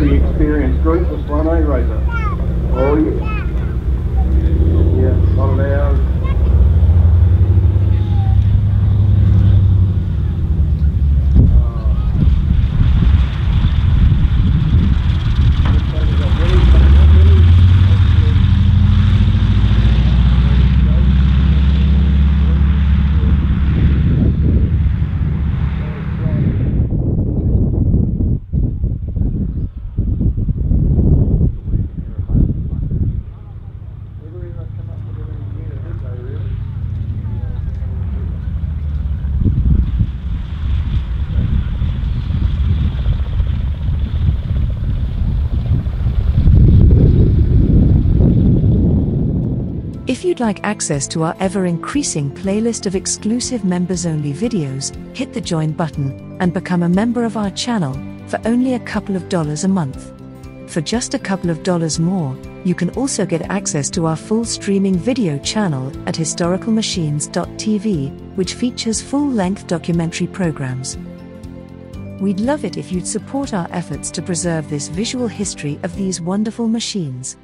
pretty experienced group, this one, eh, razor. Oh, yeah. If you'd like access to our ever increasing playlist of exclusive members only videos, hit the join button and become a member of our channel for only a couple of dollars a month. For just a couple of dollars more, you can also get access to our full streaming video channel at historicalmachines.tv, which features full length documentary programs. We'd love it if you'd support our efforts to preserve this visual history of these wonderful machines.